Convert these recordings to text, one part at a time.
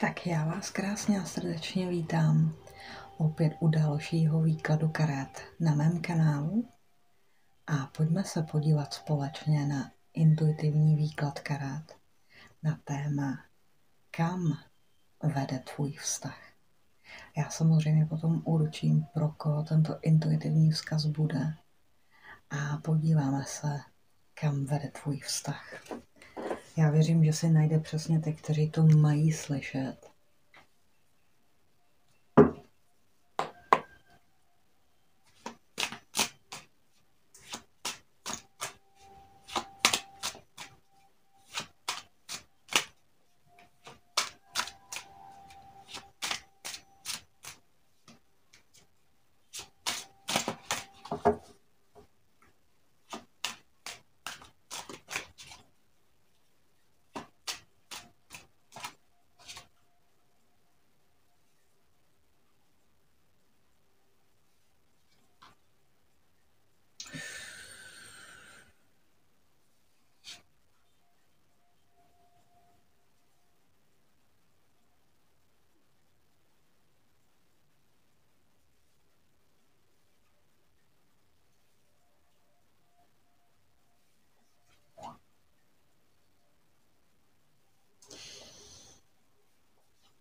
Tak já vás krásně a srdečně vítám opět u dalšího výkladu karet na mém kanálu a pojďme se podívat společně na intuitivní výklad karet na téma kam vede tvůj vztah. Já samozřejmě potom určím, pro koho tento intuitivní vzkaz bude a podíváme se, kam vede tvůj vztah. Já věřím, že si najde přesně ty, kteří to mají slyšet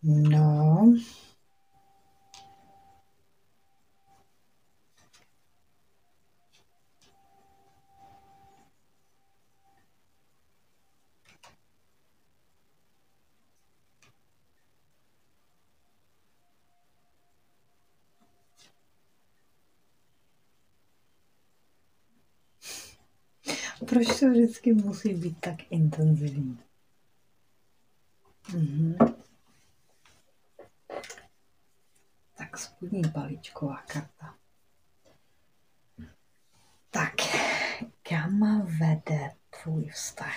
No. Proč to vždycky musí být tak intenzivní? Mhm. spodní balíčková karta. Tak, kam vede tvůj vztah?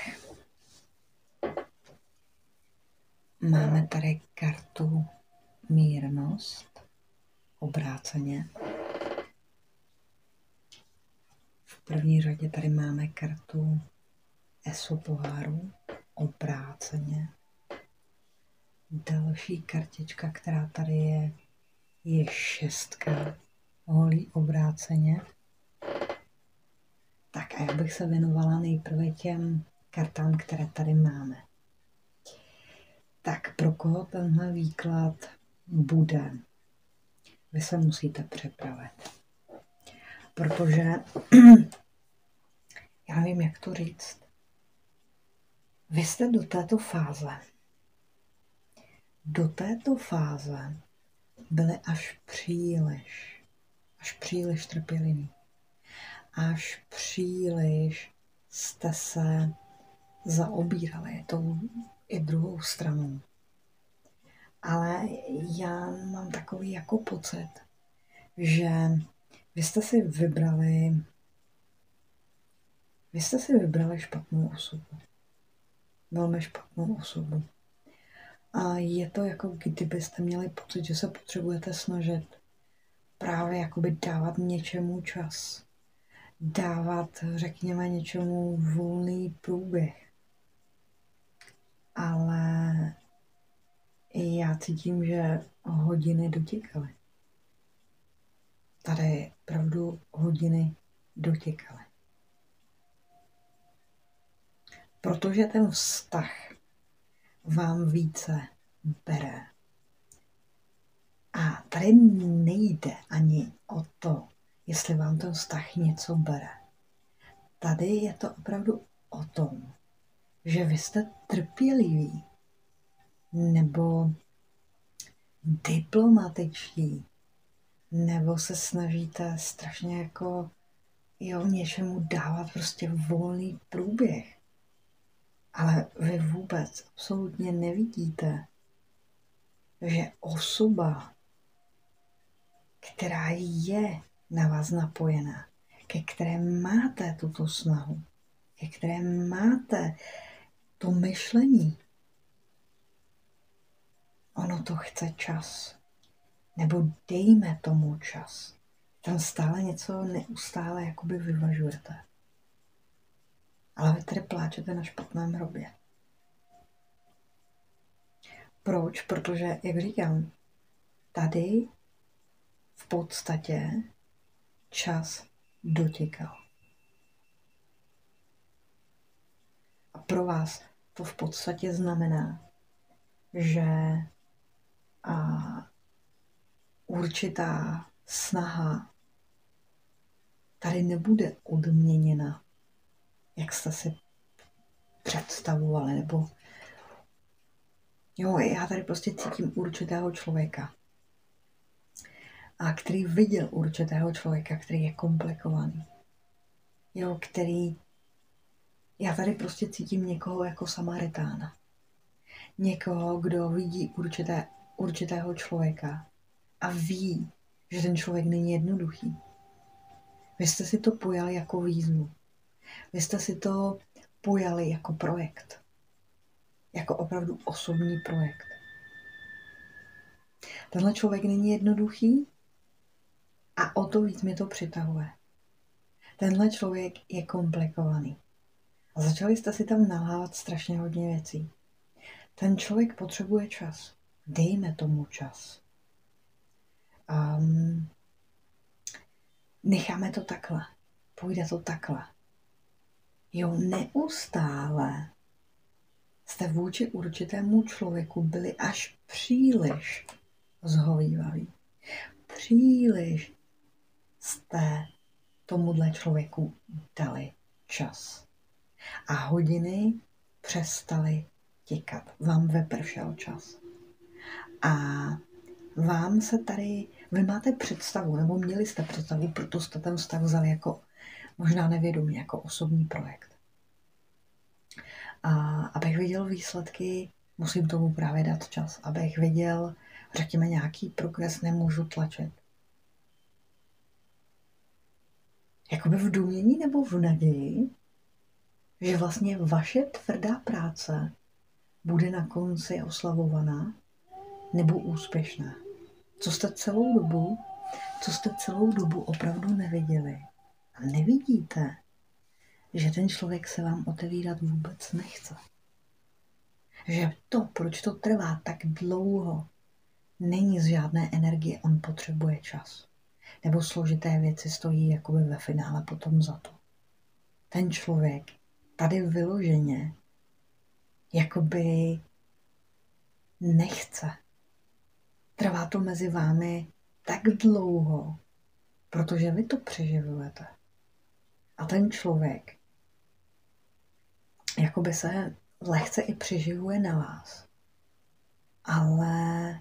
Máme tady kartu mírnost, obráceně. V první řadě tady máme kartu ESO poháru, obráceně. Další kartička, která tady je, je šestka holí obráceně. Tak a já bych se věnovala nejprve těm kartám, které tady máme. Tak pro koho tenhle výklad bude? Vy se musíte připravit. Protože já nevím, jak to říct. Vy jste do této fáze. Do této fáze byli až příliš, až příliš trpěliví. Až příliš jste se zaobírali tou i druhou stranou. Ale já mám takový jako pocit, že vy jste si vybrali vy jste si vybrali špatnou osobu. Velmi špatnou osobu. A je to jako kdybyste měli pocit, že se potřebujete snažit právě jakoby dávat něčemu čas. Dávat, řekněme, něčemu volný průběh. Ale já cítím, že hodiny dotěkaly. Tady pravdu hodiny dotěkaly. Protože ten vztah vám více bere. A tady nejde ani o to, jestli vám ten vztah něco bere. Tady je to opravdu o tom, že vy jste trpěliví nebo diplomatičtí, nebo se snažíte strašně jako jo, něčemu dávat prostě volný průběh. Ale vy vůbec absolutně nevidíte, že osoba, která je na vás napojená, ke které máte tuto snahu, ke které máte to myšlení, ono to chce čas. Nebo dejme tomu čas. Tam stále něco neustále jakoby vyvažujete ale vy tady pláčete na špatném hrobě. Proč? Protože, jak říkám, tady v podstatě čas dotěkal. A pro vás to v podstatě znamená, že a určitá snaha tady nebude odměněna, jak jste si představovali, nebo jo, já tady prostě cítím určitého člověka, a který viděl určitého člověka, který je komplikovaný. Jo, který... Já tady prostě cítím někoho jako Samaritána. Někoho, kdo vidí určité, určitého člověka a ví, že ten člověk není jednoduchý. Vy jste si to pojali jako výzvu. Vy jste si to pojali jako projekt. Jako opravdu osobní projekt. Tenhle člověk není jednoduchý, a o to víc mi to přitahuje. Tenhle člověk je komplikovaný. A začali jste si tam nalávat strašně hodně věcí. Ten člověk potřebuje čas. Dejme tomu čas. Um, necháme to takhle. Půjde to takhle. Jo, neustále jste vůči určitému člověku byli až příliš zhovývaví. Příliš jste tomuhle člověku dali čas. A hodiny přestaly tikat. Vám vypršel čas. A vám se tady, vy máte představu, nebo měli jste představu, proto jste ten vztah vzali jako možná nevědomě, jako osobní projekt. A abych viděl výsledky, musím tomu právě dát čas. Abych viděl, řekněme, nějaký progres, nemůžu tlačit. jakoby v důmění nebo v naději, že vlastně vaše tvrdá práce bude na konci oslavovaná nebo úspěšná. Co jste celou dobu, co jste celou dobu opravdu neviděli a nevidíte, že ten člověk se vám otevírat vůbec nechce. Že to, proč to trvá tak dlouho, není z žádné energie, on potřebuje čas nebo složité věci stojí jakoby ve finále potom za to. Ten člověk tady vyloženě jakoby nechce. Trvá to mezi vámi tak dlouho, protože vy to přeživujete. A ten člověk jakoby se lehce i přeživuje na vás. Ale,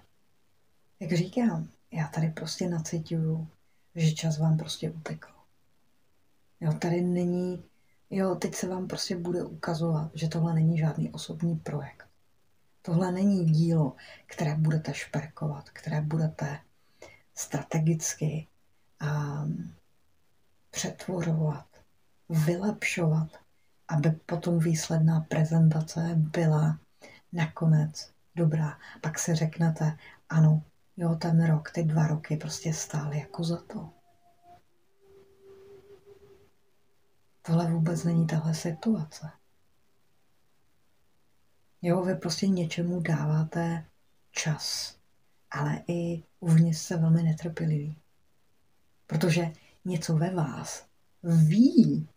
jak říkám, já tady prostě nacituju že čas vám prostě utekl. Jo, tady není, jo, teď se vám prostě bude ukazovat, že tohle není žádný osobní projekt. Tohle není dílo, které budete šperkovat, které budete strategicky um, přetvorovat, vylepšovat, aby potom výsledná prezentace byla nakonec dobrá. Pak si řeknete, ano, Jo, ten rok, ty dva roky prostě stály jako za to. Tohle vůbec není tahle situace. Jo, vy prostě něčemu dáváte čas, ale i uvnitř se velmi netrpělivý. Protože něco ve vás ví,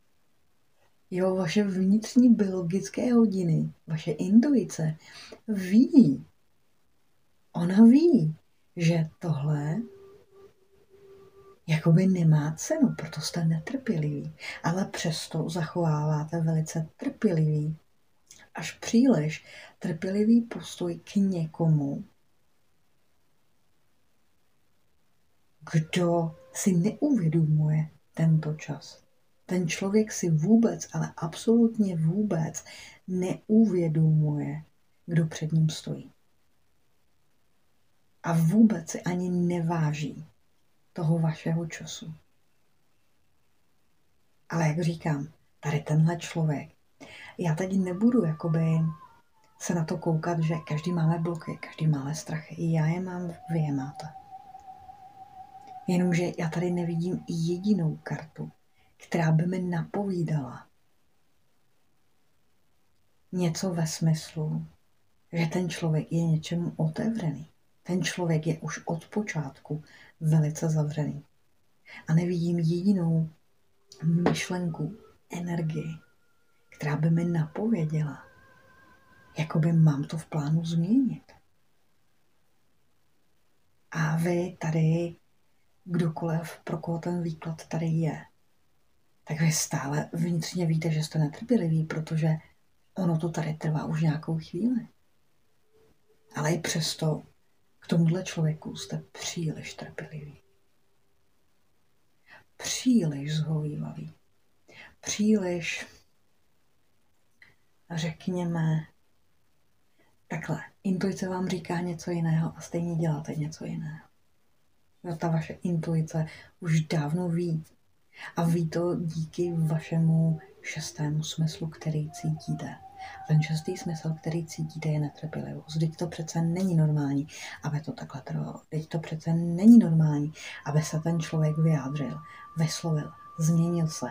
jo, vaše vnitřní biologické hodiny, vaše intuice ví, ona ví, že tohle jakoby nemá cenu, proto jste netrpěliví, ale přesto zachováváte velice trpělivý, až příliš trpělivý postoj k někomu, kdo si neuvědomuje tento čas. Ten člověk si vůbec, ale absolutně vůbec neuvědomuje, kdo před ním stojí a vůbec si ani neváží toho vašeho času. Ale jak říkám, tady tenhle člověk, já teď nebudu jakoby se na to koukat, že každý máme bloky, každý máme strachy. I já je mám, vy je máte. Jenomže já tady nevidím jedinou kartu, která by mi napovídala něco ve smyslu, že ten člověk je něčemu otevřený. Ten člověk je už od počátku velice zavřený. A nevidím jedinou myšlenku, energii, která by mi napověděla, jakoby mám to v plánu změnit. A vy tady, kdokoliv, pro koho ten výklad tady je, tak vy stále vnitřně víte, že jste netrpěliví, protože ono to tady trvá už nějakou chvíli. Ale i přesto k tomuhle člověku jste příliš trpěliví. Příliš zhovývavý. Příliš, řekněme, takhle, intuice vám říká něco jiného a stejně děláte něco jiného. No, ta vaše intuice už dávno ví. A ví to díky vašemu šestému smyslu, který cítíte. Ten šestý smysl, který cítíte, je netrpělivost. Teď to přece není normální, aby to takhle trvalo. Teď to přece není normální, aby se ten člověk vyjádřil, vyslovil, změnil se,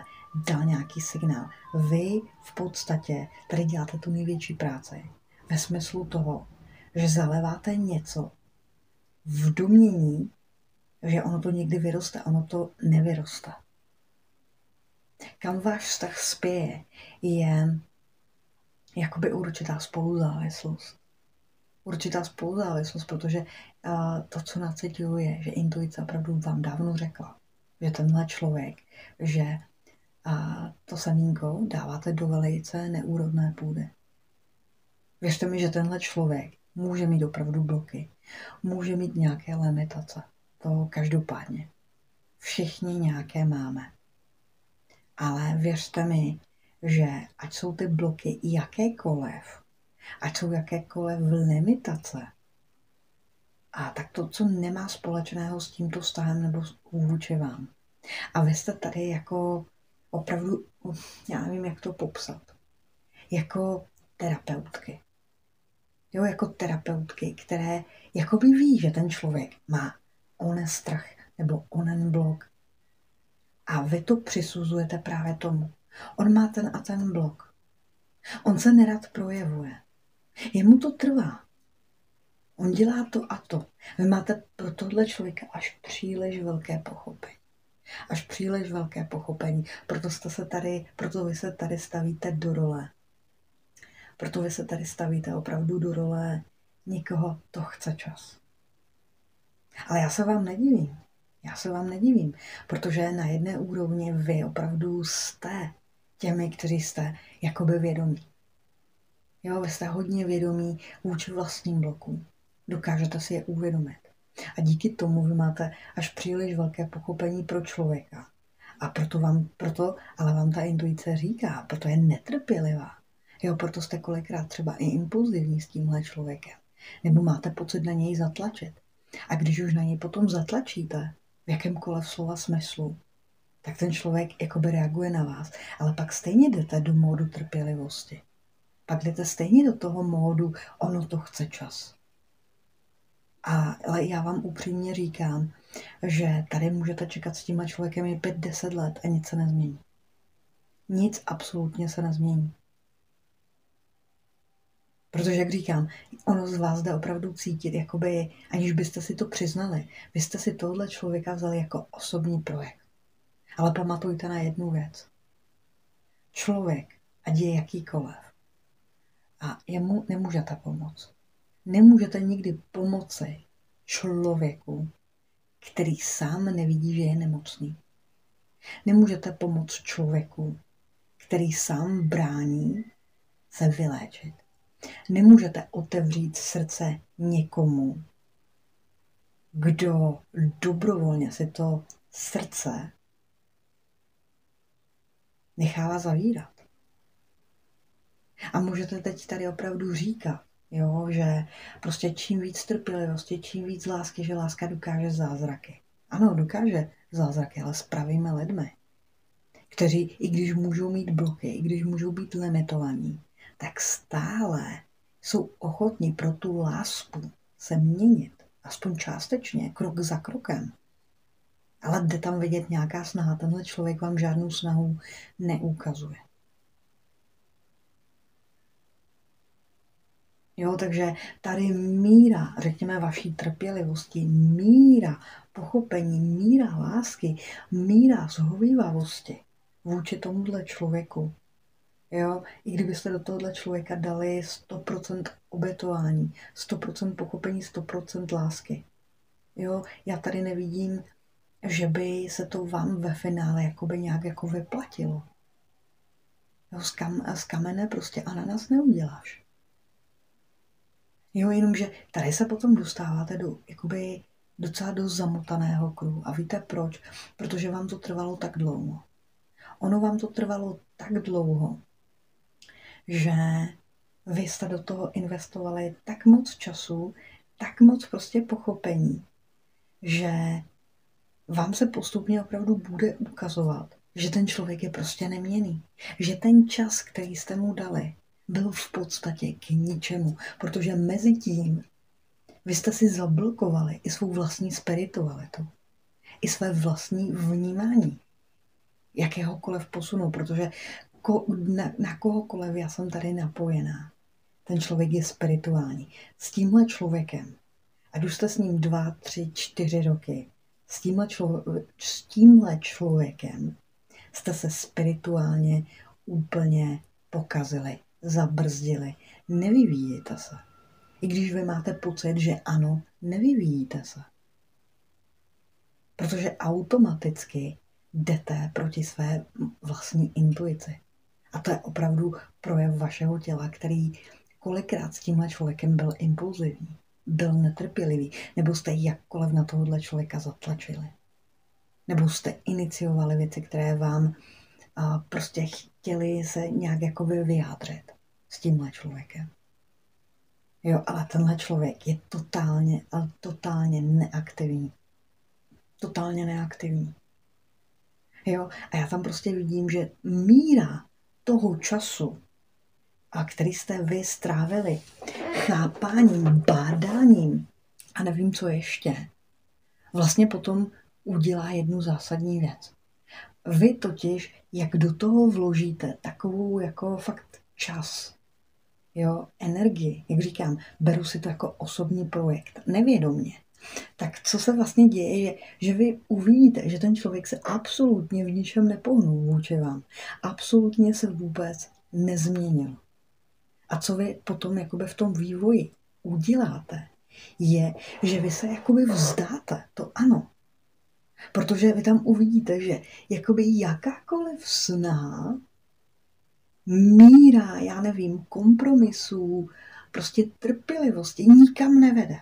dal nějaký signál. Vy v podstatě tady děláte tu největší práci ve smyslu toho, že zaleváte něco v domění, že ono to někdy vyroste, ono to nevyroste. Kam váš vztah spěje, je jakoby určitá spoluzávislost. Určitá spoluzávislost, protože to, co nacituje, že intuice opravdu vám dávno řekla, že tenhle člověk, že uh, to semínko dáváte do velice neúrodné půdy. Věřte mi, že tenhle člověk může mít opravdu bloky, může mít nějaké limitace. To každopádně. Všichni nějaké máme. Ale věřte mi, že ať jsou ty bloky jakékoliv, ať jsou jakékoliv limitace, a tak to, co nemá společného s tímto vztahem nebo vůči vám. A vy jste tady jako opravdu, já nevím, jak to popsat, jako terapeutky. Jo, jako terapeutky, které jakoby ví, že ten člověk má onen strach nebo onen blok. A vy to přisuzujete právě tomu. On má ten a ten blok. On se nerad projevuje. Jemu to trvá. On dělá to a to. Vy máte pro tohle člověka až příliš velké pochopení. Až příliš velké pochopení. Proto jste se tady, proto vy se tady stavíte do role. Proto vy se tady stavíte opravdu do role někoho, to chce čas. Ale já se vám nedivím. Já se vám nedivím, protože na jedné úrovni vy opravdu jste těmi, kteří jste jakoby vědomí. Jo, vy jste hodně vědomí vůči vlastním blokům. Dokážete si je uvědomit. A díky tomu vy máte až příliš velké pochopení pro člověka. A proto, vám, proto ale vám ta intuice říká, proto je netrpělivá. Jo, proto jste kolikrát třeba i impulzivní s tímhle člověkem. Nebo máte pocit na něj zatlačit. A když už na něj potom zatlačíte, v jakémkoliv slova smyslu, tak ten člověk jakoby reaguje na vás. Ale pak stejně jdete do módu trpělivosti. Pak jdete stejně do toho módu, ono to chce čas. A, ale já vám upřímně říkám, že tady můžete čekat s tím člověkem je 5-10 let a nic se nezmění. Nic absolutně se nezmění. Protože, jak říkám, ono z vás jde opravdu cítit, jakoby, aniž byste si to přiznali. Vy jste si tohle člověka vzali jako osobní projekt. Ale pamatujte na jednu věc. Člověk, ať je jakýkoliv, a jemu nemůžete pomoct. Nemůžete nikdy pomoci člověku, který sám nevidí, že je nemocný. Nemůžete pomoct člověku, který sám brání se vyléčit. Nemůžete otevřít srdce někomu, kdo dobrovolně si to srdce nechává zavírat. A můžete teď tady opravdu říkat, jo, že prostě čím víc trpělivosti, čím víc lásky, že láska dokáže zázraky. Ano, dokáže zázraky, ale s pravými lidmi, kteří, i když můžou mít bloky, i když můžou být limitovaní, tak stále jsou ochotní pro tu lásku se měnit, aspoň částečně, krok za krokem. Ale jde tam vidět nějaká snaha. Tenhle člověk vám žádnou snahu neukazuje. Jo, takže tady míra, řekněme, vaší trpělivosti, míra pochopení, míra lásky, míra zhovývavosti vůči tomuhle člověku. Jo, i kdybyste do tohohle člověka dali 100% obětování, 100% pochopení, 100% lásky. Jo, já tady nevidím, že by se to vám ve finále jakoby nějak jako vyplatilo. Jo, z, kam, z kamene prostě ananas neuděláš. Jo, jenomže tady se potom dostáváte do jakoby docela do zamotaného kruhu. A víte proč? Protože vám to trvalo tak dlouho. Ono vám to trvalo tak dlouho, že vy jste do toho investovali tak moc času, tak moc prostě pochopení, že vám se postupně opravdu bude ukazovat, že ten člověk je prostě neměný. Že ten čas, který jste mu dali, byl v podstatě k ničemu, protože mezi tím vy jste si zablokovali i svou vlastní spiritualitu, i své vlastní vnímání jakéhokoliv posunu, protože ko, na, na kohokoliv já jsem tady napojená. Ten člověk je spirituální. S tímhle člověkem, ať už jste s ním dva, tři, čtyři roky, s tímhle, člo, s tímhle člověkem jste se spirituálně úplně pokazili, zabrzdili, nevyvíjíte se. I když vy máte pocit, že ano, nevyvíjíte se. Protože automaticky jdete proti své vlastní intuici. A to je opravdu projev vašeho těla, který kolikrát s tímhle člověkem byl impulzivní, byl netrpělivý, nebo jste jakkoliv na tohohle člověka zatlačili. Nebo jste iniciovali věci, které vám prostě chtěli se nějak jako vyjádřit s tímhle člověkem. Jo, ale tenhle člověk je totálně, ale totálně neaktivní. Totálně neaktivní. Jo, a já tam prostě vidím, že míra toho času, a který jste vy strávili chápáním, bádáním a nevím, co ještě, vlastně potom udělá jednu zásadní věc. Vy totiž, jak do toho vložíte takovou jako fakt čas, jo, energii, jak říkám, beru si to jako osobní projekt, nevědomně, tak co se vlastně děje, je, že vy uvidíte, že ten člověk se absolutně v ničem nepohnul vůči vám. Absolutně se vůbec nezměnil. A co vy potom jakoby v tom vývoji uděláte, je, že vy se jakoby vzdáte, to ano. Protože vy tam uvidíte, že jakoby jakákoliv snaha, míra, já nevím, kompromisů, prostě trpělivosti nikam nevede.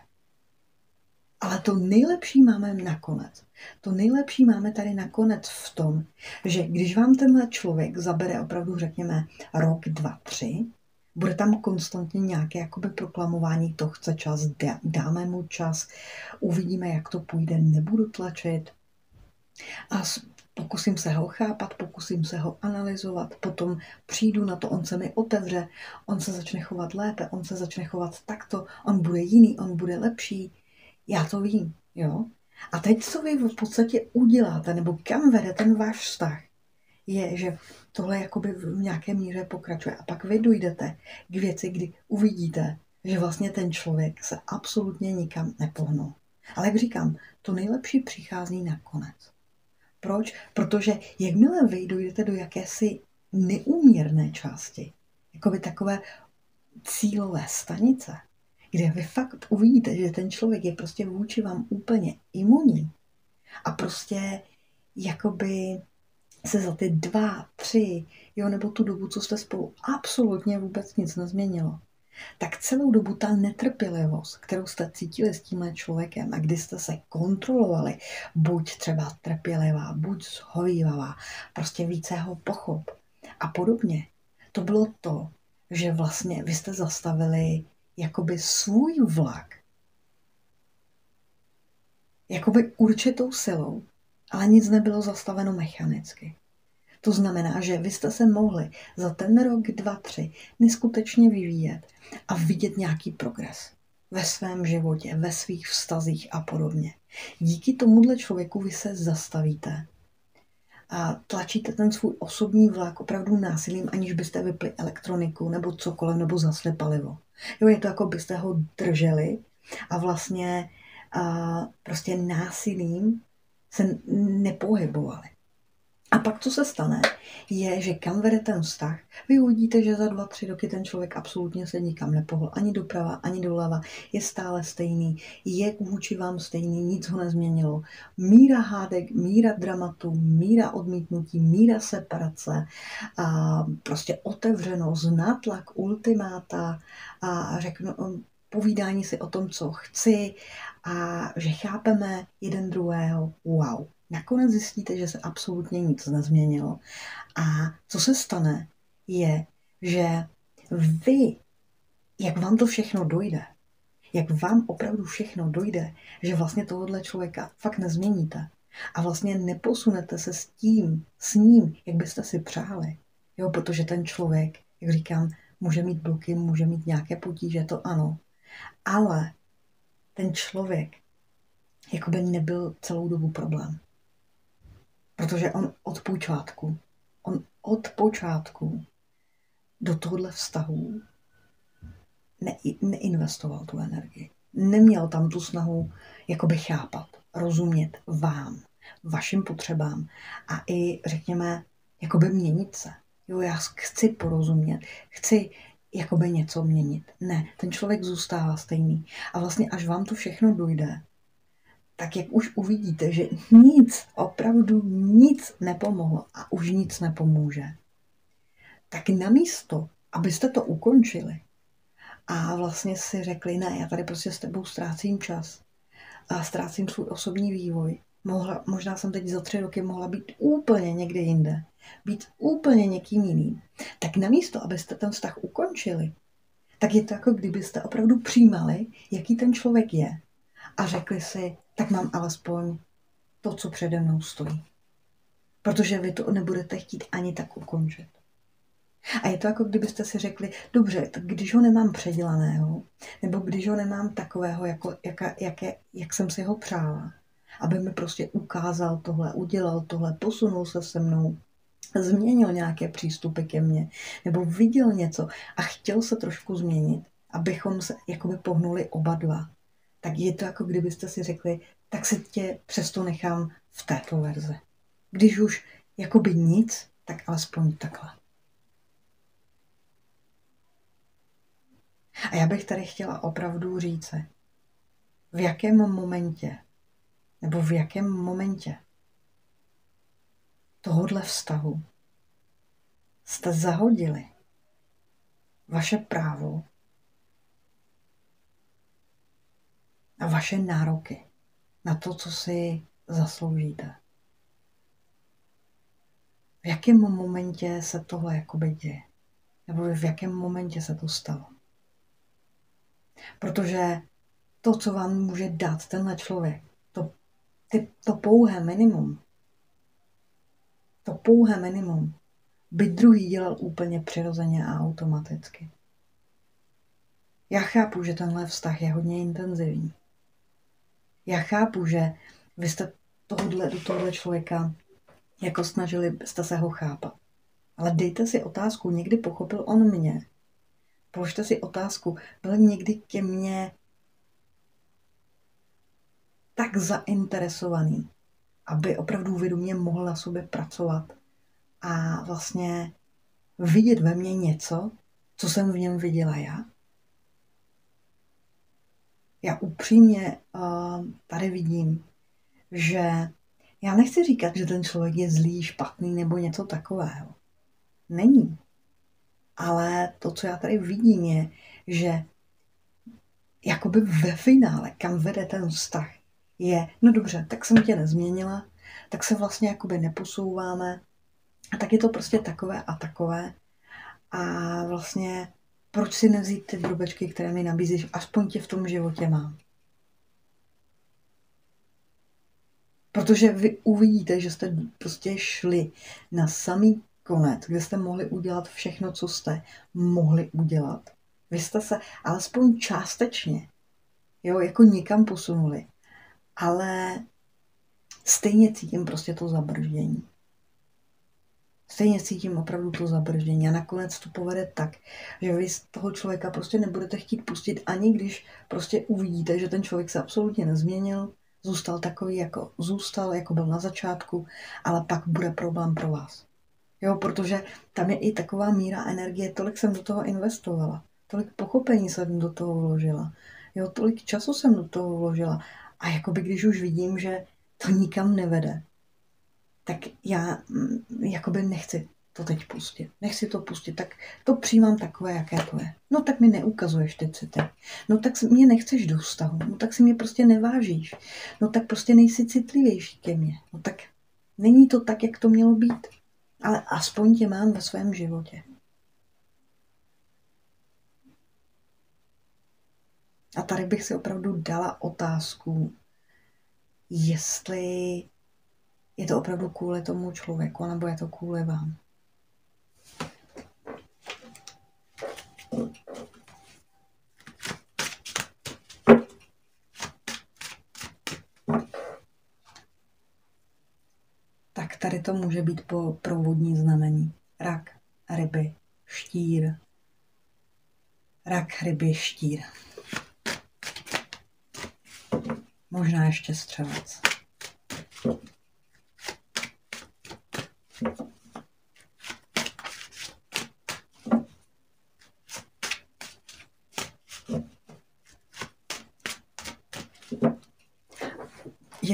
Ale to nejlepší máme nakonec. To nejlepší máme tady nakonec v tom, že když vám tenhle člověk zabere opravdu, řekněme, rok, dva, tři, bude tam konstantně nějaké jakoby proklamování, to chce čas, dáme mu čas, uvidíme, jak to půjde, nebudu tlačit. A pokusím se ho chápat, pokusím se ho analyzovat, potom přijdu na to, on se mi otevře, on se začne chovat lépe, on se začne chovat takto, on bude jiný, on bude lepší, já to vím, jo. A teď, co vy v podstatě uděláte, nebo kam vede ten váš vztah, je, že tohle jakoby v nějaké míře pokračuje. A pak vy dojdete k věci, kdy uvidíte, že vlastně ten člověk se absolutně nikam nepohnul. Ale jak říkám, to nejlepší přichází nakonec. Proč? Protože jakmile vy dojdete do jakési neúměrné části, jako by takové cílové stanice, kde vy fakt uvidíte, že ten člověk je prostě vůči vám úplně imunní a prostě jakoby se za ty dva, tři, jo, nebo tu dobu, co jste spolu, absolutně vůbec nic nezměnilo. Tak celou dobu ta netrpělivost, kterou jste cítili s tímhle člověkem a kdy jste se kontrolovali, buď třeba trpělivá, buď zhovývavá, prostě více ho pochop. A podobně, to bylo to, že vlastně vy jste zastavili jakoby svůj vlak. Jakoby určitou silou, ale nic nebylo zastaveno mechanicky. To znamená, že vy jste se mohli za ten rok, dva, tři neskutečně vyvíjet a vidět nějaký progres ve svém životě, ve svých vztazích a podobně. Díky tomuhle člověku vy se zastavíte a tlačíte ten svůj osobní vlak opravdu násilím, aniž byste vypli elektroniku nebo cokoliv, nebo zasli palivo. Jo, je to jako byste ho drželi a vlastně a prostě násilím se nepohybovali. A pak, co se stane, je, že kam vede ten vztah. Vy uvidíte, že za dva, tři roky ten člověk absolutně se nikam nepohl. Ani doprava, ani doleva. Je stále stejný. Je vůči vám stejný, nic ho nezměnilo. Míra hádek, míra dramatu, míra odmítnutí, míra separace, a prostě otevřenost, nátlak, ultimáta a řeknu, povídání si o tom, co chci a že chápeme jeden druhého. Wow. Nakonec zjistíte, že se absolutně nic nezměnilo. A co se stane, je, že vy, jak vám to všechno dojde, jak vám opravdu všechno dojde, že vlastně tohohle člověka fakt nezměníte a vlastně neposunete se s tím, s ním, jak byste si přáli. Jo, protože ten člověk, jak říkám, může mít bloky, může mít nějaké potíže, to ano. Ale ten člověk jako by nebyl celou dobu problém. Protože on od počátku, on od počátku do tohohle vztahu ne, neinvestoval tu energii. Neměl tam tu snahu jakoby chápat, rozumět vám, vašim potřebám a i, řekněme, jakoby měnit se. Jo, já chci porozumět, chci jakoby něco měnit. Ne, ten člověk zůstává stejný. A vlastně až vám to všechno dojde, tak jak už uvidíte, že nic, opravdu nic nepomohlo a už nic nepomůže, tak namísto, abyste to ukončili a vlastně si řekli, ne, já tady prostě s tebou ztrácím čas a ztrácím svůj osobní vývoj, mohla, možná jsem teď za tři roky mohla být úplně někde jinde, být úplně někým jiným, tak namísto, abyste ten vztah ukončili, tak je to jako kdybyste opravdu přijímali, jaký ten člověk je a řekli si, tak mám alespoň to, co přede mnou stojí. Protože vy to nebudete chtít ani tak ukončit. A je to jako kdybyste si řekli, dobře, tak když ho nemám předělaného, nebo když ho nemám takového, jako, jaka, jaké, jak jsem si ho přála, aby mi prostě ukázal tohle, udělal tohle, posunul se se mnou, změnil nějaké přístupy ke mně, nebo viděl něco a chtěl se trošku změnit, abychom se jakoby pohnuli oba dva tak je to jako kdybyste si řekli, tak se tě přesto nechám v této verzi. Když už jakoby nic, tak alespoň takhle. A já bych tady chtěla opravdu říct, v jakém momentě, nebo v jakém momentě tohodle vztahu jste zahodili vaše právo a vaše nároky na to, co si zasloužíte. V jakém momentě se tohle jakoby děje? Nebo v jakém momentě se to stalo? Protože to, co vám může dát tenhle člověk, to, ty, to pouhé minimum, to pouhé minimum, by druhý dělal úplně přirozeně a automaticky. Já chápu, že tenhle vztah je hodně intenzivní. Já chápu, že vy jste tohodle, do tohohle člověka jako snažili jste se ho chápat. Ale dejte si otázku, někdy pochopil on mě. Položte si otázku, byl někdy ke mně tak zainteresovaný, aby opravdu vědomě mohl na sobě pracovat a vlastně vidět ve mně něco, co jsem v něm viděla já? Já upřímně uh, tady vidím, že já nechci říkat, že ten člověk je zlý, špatný nebo něco takového. Není. Ale to, co já tady vidím, je, že jakoby ve finále, kam vede ten vztah, je, no dobře, tak jsem tě nezměnila, tak se vlastně jakoby neposouváme, a tak je to prostě takové a takové. A vlastně proč si nevzít ty drobečky, které mi nabízíš, aspoň tě v tom životě mám. Protože vy uvidíte, že jste prostě šli na samý konec, kde jste mohli udělat všechno, co jste mohli udělat. Vy jste se alespoň částečně, jo, jako někam posunuli. Ale stejně cítím prostě to zabrždění. Stejně cítím opravdu to zabrždění a nakonec to povede tak, že vy z toho člověka prostě nebudete chtít pustit, ani když prostě uvidíte, že ten člověk se absolutně nezměnil, zůstal takový, jako zůstal, jako byl na začátku, ale pak bude problém pro vás. Jo, protože tam je i taková míra energie, tolik jsem do toho investovala, tolik pochopení jsem do toho vložila, jo, tolik času jsem do toho vložila a jakoby když už vidím, že to nikam nevede, tak já mm, jakoby nechci to teď pustit. Nechci to pustit, tak to přijímám takové, jaké to je. No tak mi neukazuješ ty city. No tak mě nechceš do vztahu. No tak si mě prostě nevážíš. No tak prostě nejsi citlivější ke mně. No tak není to tak, jak to mělo být. Ale aspoň tě mám ve svém životě. A tady bych si opravdu dala otázku, jestli je to opravdu kvůli tomu člověku, nebo je to kvůli vám. Tak tady to může být po provodní znamení. Rak, ryby, štír. Rak, ryby, štír. Možná ještě střelec.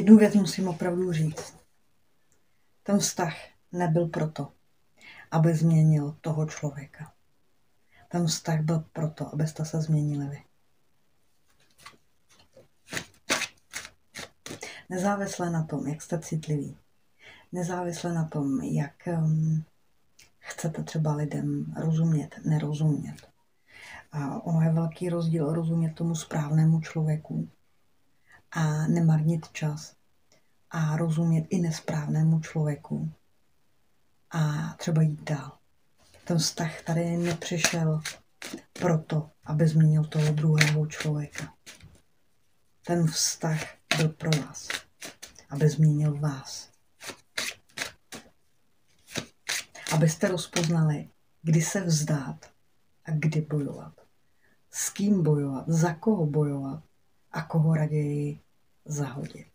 Jednu věc musím opravdu říct. Ten vztah nebyl proto, aby změnil toho člověka. Ten vztah byl proto, abyste se změnili vy. Nezávisle na tom, jak jste citliví, nezávisle na tom, jak um, chcete třeba lidem rozumět, nerozumět. A ono je velký rozdíl rozumět tomu správnému člověku a nemarnit čas a rozumět i nesprávnému člověku a třeba jít dál. Ten vztah tady nepřišel proto, aby změnil toho druhého člověka. Ten vztah byl pro vás, aby změnil vás. Abyste rozpoznali, kdy se vzdát a kdy bojovat. S kým bojovat, za koho bojovat a koho raději zahodit.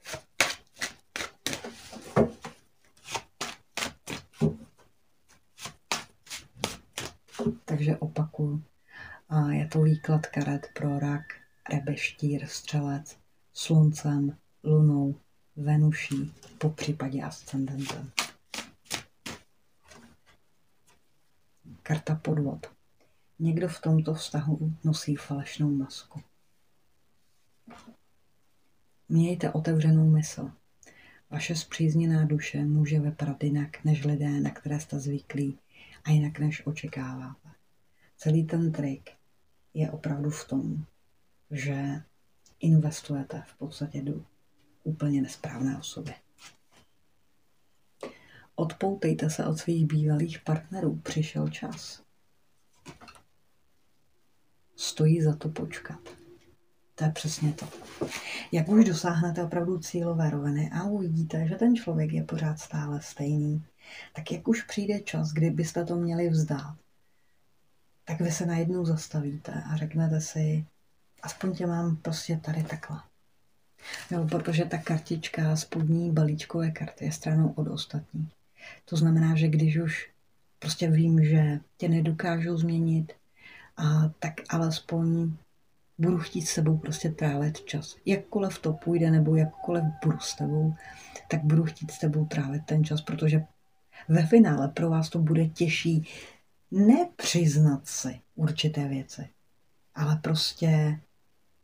Takže opakuju. A je to výklad karet pro rak, rebeštír, střelec, sluncem, lunou, Venuší, po případě ascendentem. Karta podvod. Někdo v tomto vztahu nosí falešnou masku. Mějte otevřenou mysl. Vaše zpřízněná duše může vypadat jinak než lidé, na které jste zvyklí a jinak než očekáváte. Celý ten trik je opravdu v tom, že investujete v podstatě do úplně nesprávné osoby. Odpoutejte se od svých bývalých partnerů, přišel čas. Stojí za to počkat. To je přesně to. Jak už dosáhnete opravdu cílové roviny a uvidíte, že ten člověk je pořád stále stejný, tak jak už přijde čas, kdy byste to měli vzdát, tak vy se najednou zastavíte a řeknete si, aspoň tě mám prostě tady takhle. Jo, protože ta kartička spodní balíčkové karty je stranou od ostatních. To znamená, že když už prostě vím, že tě nedokážu změnit, a tak alespoň budu chtít s sebou prostě trávit čas. Jakkoliv to půjde, nebo jakkoliv budu s tebou, tak budu chtít s tebou trávit ten čas, protože ve finále pro vás to bude těžší nepřiznat si určité věci, ale prostě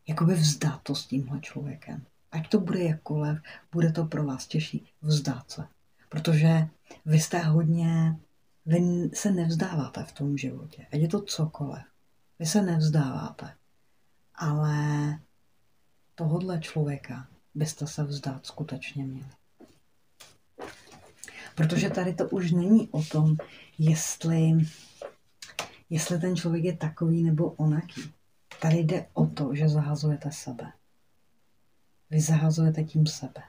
jakoby vzdát to s tímhle člověkem. Ať to bude jakkoliv, bude to pro vás těžší vzdát se. Protože vy jste hodně, vy se nevzdáváte v tom životě. Ať je to cokoliv. Vy se nevzdáváte. Ale tohodle člověka byste se vzdát skutečně měli. Protože tady to už není o tom, jestli, jestli ten člověk je takový nebo onaký. Tady jde o to, že zahazujete sebe. Vy zahazujete tím sebe.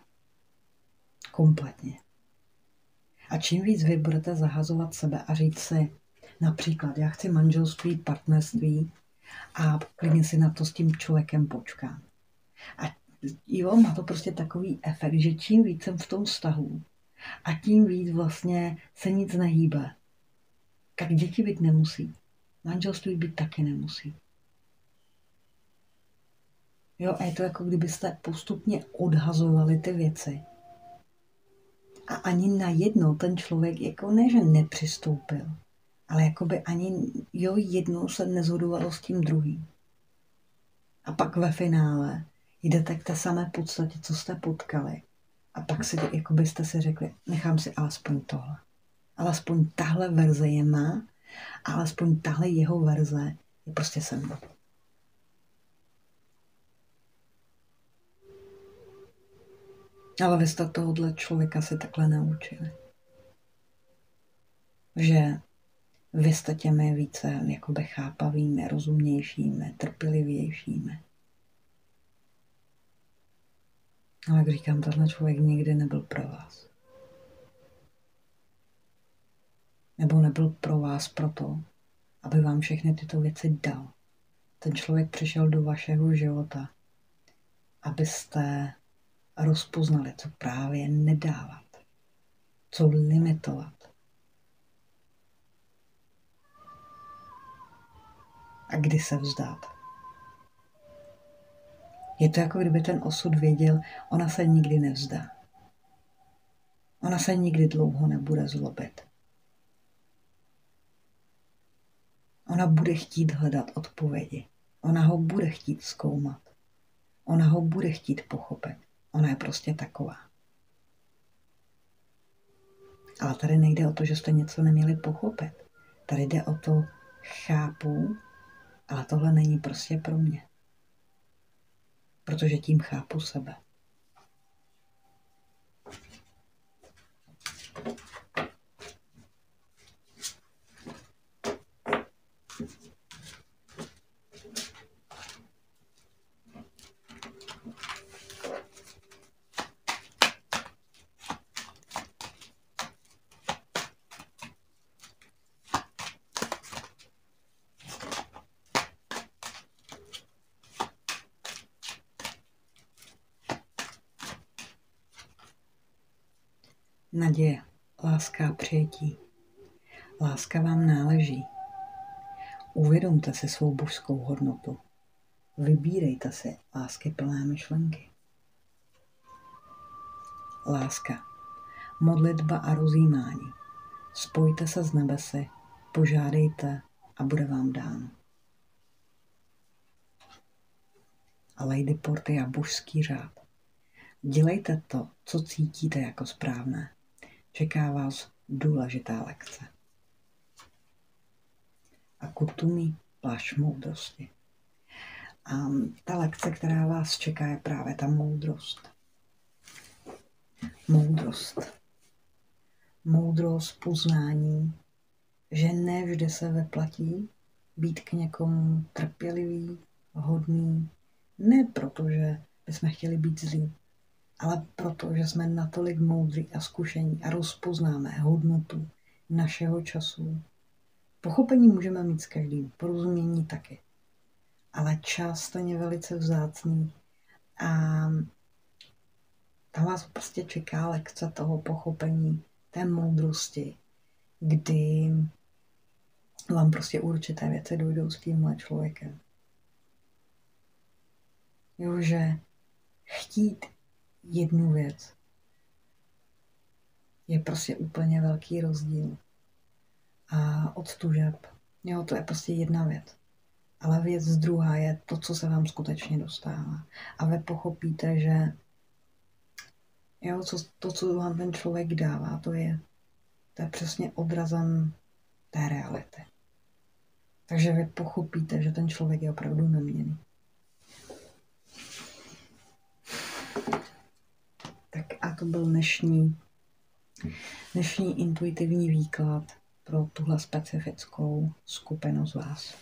Kompletně. A čím víc vy budete zahazovat sebe a říct si, například, já chci manželství, partnerství a klidně si na to s tím člověkem počkám. A jo, má to prostě takový efekt, že čím víc jsem v tom vztahu a tím víc vlastně se nic nehýbe, tak děti být nemusí. Manželství být taky nemusí. Jo, a je to jako kdybyste postupně odhazovali ty věci. A ani na jedno ten člověk jako ne, že nepřistoupil, ale jako by ani jo, jednou se nezhodovalo s tím druhým. A pak ve finále jdete k té samé podstatě, co jste potkali. A pak si, jako byste si řekli, nechám si alespoň tohle. Alespoň tahle verze je má, alespoň tahle jeho verze je prostě se mnou. Ale vy jste tohohle člověka si takhle naučili. Že vy jste těmi více jakoby chápavými, rozumnějšími, trpělivějšími. Ale jak říkám, tenhle člověk nikdy nebyl pro vás. Nebo nebyl pro vás proto, aby vám všechny tyto věci dal. Ten člověk přišel do vašeho života, abyste rozpoznali, co právě nedávat, co limitovat. A kdy se vzdát. Je to jako kdyby ten osud věděl, ona se nikdy nevzdá. Ona se nikdy dlouho nebude zlobit. Ona bude chtít hledat odpovědi. Ona ho bude chtít zkoumat. Ona ho bude chtít pochopit. Ona je prostě taková. Ale tady nejde o to, že jste něco neměli pochopit. Tady jde o to, chápu, ale tohle není prostě pro mě. Protože tím chápu sebe. Naděje, láska a přijetí. Láska vám náleží. Uvědomte si svou božskou hodnotu. Vybírejte si lásky plné myšlenky. Láska, modlitba a rozjímání. Spojte se s nebesy, požádejte a bude vám dán. A Lady Porty a božský řád. Dělejte to, co cítíte jako správné. Čeká vás důležitá lekce. A kutumi plášť moudrosti. A ta lekce, která vás čeká, je právě ta moudrost. Moudrost. Moudrost poznání, že ne vždy se vyplatí být k někomu trpělivý, hodný, ne protože bychom chtěli být zlí, ale proto, že jsme natolik moudří a zkušení a rozpoznáme hodnotu našeho času. Pochopení můžeme mít s každým, porozumění taky. Ale čas stejně velice vzácný a tam vás prostě čeká lekce toho pochopení, té moudrosti, kdy vám prostě určité věci dojdou s tímhle člověkem. Jo, že chtít jednu věc. Je prostě úplně velký rozdíl. A od tužeb, jo, to je prostě jedna věc. Ale věc druhá je to, co se vám skutečně dostává. A vy pochopíte, že jo, co, to, co vám ten člověk dává, to je, to je přesně odrazem té reality. Takže vy pochopíte, že ten člověk je opravdu neměný. To byl dnešní, dnešní intuitivní výklad pro tuhle specifickou skupinu z vás.